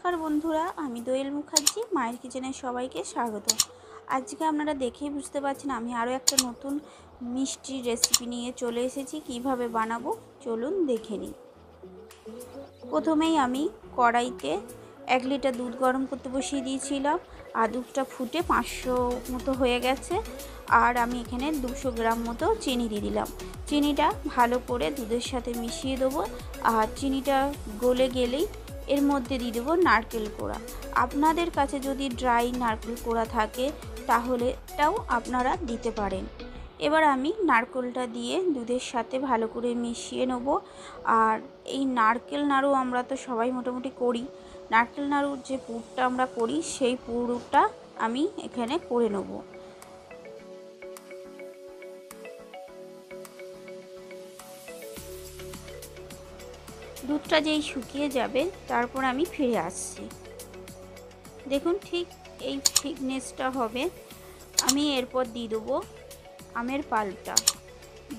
বন্ধুরা, আমি দোয়েল মুখার্জি, মায়ের কিচেনে সবাইকে স্বাগত। আজকে আপনারা দেখেই বুঝতে পারছেন আমি আরও একটা নতুন মিষ্টির রেসিপি নিয়ে চলে এসেছি, কীভাবে বানাবো চলুন দেখে নিই। প্রথমেই আমি কড়াইতে এক লিটার দুধ গরম করতে বসিয়ে দিয়েছিলাম, আর দুধটা ফুটে পাঁচশো মতো হয়ে গেছে, আর আমি এখানে দুশো গ্রাম মতো চিনি দিয়ে দিলাম। চিনিটা ভালো করে দুধের সাথে মিশিয়ে দেবো, আর চিনিটা গলে গেলেই এর মধ্যে দিয়ে দেবো নারকেল কোড়া। আপনাদের কাছে যদি ড্রাই নারকেল কোড়া থাকে তাহলে এটাও আপনারা দিতে পারেন। এবার আমি নারকেলটা দিয়ে দুধের সাথে ভালো করে মিশিয়ে নেব। আর এই নারকেল নাড়ু আমরা তো সবাই মোটামুটি করি। নারকেল নাড়ুর যে পুরটা আমরা করি, সেই পুরটা আমি এখানে করে নেব। দুধটা যেই শুকিয়ে যাবে, তারপর আমি ফিরে আসছি। দেখুন ঠিক এই থিকনেসটা হবে। আমি এরপর দিয়ে দেবো আমের পাল্পটা।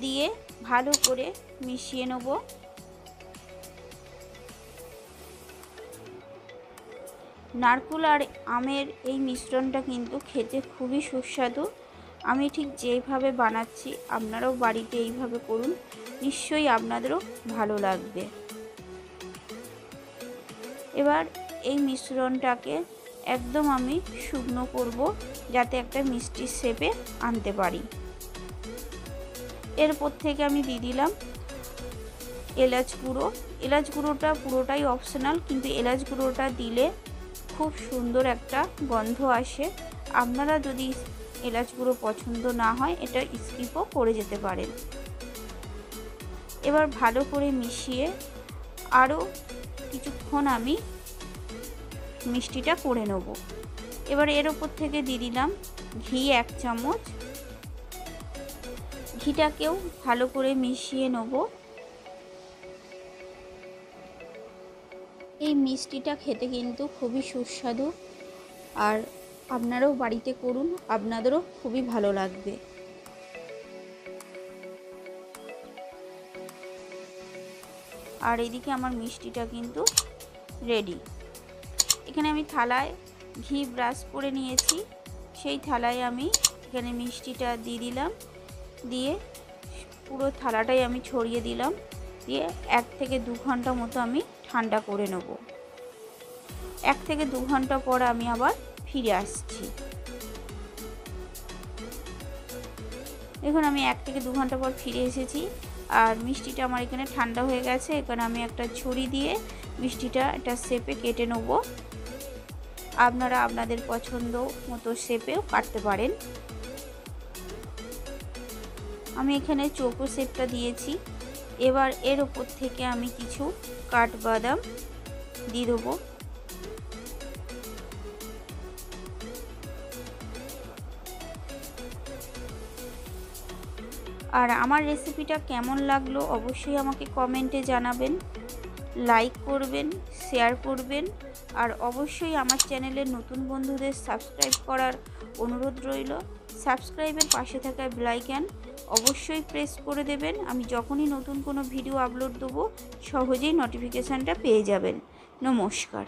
দিয়ে ভালো করে মিশিয়ে নেব। নারকুল আর আমের এই মিশ্রণটা কিন্তু খেতে খুবই সুস্বাদু। আমি ঠিক যেইভাবে বানাচ্ছি, আপনারাও বাড়িতে এইভাবে করুন। নিশ্চয়ই আপনাদেরও ভালো লাগবে। এবার এই মিশ্রণটাকে একদম আমি শুকনো করব যাতে একটা মিষ্টির শেপে আনতে পারি। এরপর থেকে আমি দিয়ে দিলাম এলাচ গুঁড়ো। এলাচ গুঁড়োটা পুরোটাই অপশনাল কিন্তু এলাচ গুঁড়োটা দিলে খুব সুন্দর একটা গন্ধ আসে। আপনারা যদি এলাচ গুঁড়ো পছন্দ না হয়, এটা স্কিপও করে যেতে পারেন। এবার ভালো করে মিশিয়ে আরও কিছুক্ষণ আমি মিষ্টিটা করে নেব। এবার এর ওপর থেকে দিয়ে দিলাম ঘি এক চামচ। ঘিটাকেও ভালো করে মিশিয়ে নেব। এই মিষ্টিটা খেতে কিন্তু খুবই সুস্বাদু। আর আপনারাও বাড়িতে করুন, আপনাদেরও খুবই ভালো লাগবে। আর এদিকে আমার মিষ্টিটা কিন্তু রেডি এখানে আমি থালায় ঘি ব্রাশ করে নিয়েছি। সেই থালায় আমি এখানে মিষ্টিটা দিয়ে দিলাম। দিয়ে পুরো থালাটাই আমি ছড়িয়ে দিলাম। দিয়ে এক থেকে দু ঘণ্টা মতো আমি ঠান্ডা করে নেব। এক থেকে দু ঘণ্টা পর আমি আবার ফিরে আসছি। দেখুন আমি এক থেকে দু ঘণ্টা পর ফিরে এসেছি। আর মিষ্টিটা আমার এখানে ঠান্ডা হয়ে গেছে। এখানে আমি একটা ছুরি দিয়ে মিষ্টিটা একটা শেপে কেটে নেব। আপনারা আপনাদের পছন্দ মতো শেপেও কাটতে পারেন। আমি এখানে চৌকো শেপটা দিয়েছি। এবার এর ওপর থেকে আমি কিছু কাঠবাদাম দিয়ে দেবো। আর আমার রেসিপিটা কেমন লাগল অবশ্যই আমাকে কমেন্টে জানাবেন লাইক করবেন শেয়ার করবেন, আর অবশ্যই আমার চ্যানেলের নতুন বন্ধুদের সাবস্ক্রাইব করার অনুরোধ রইল। সাবস্ক্রাইবের পাশে থাকা ব্লাইক্যান অবশ্যই প্রেস করে দেবেন। আমি যখনই নতুন কোনো ভিডিও আপলোড দেবো, সহজেই নোটিফিকেশানটা পেয়ে যাবেন। নমস্কার।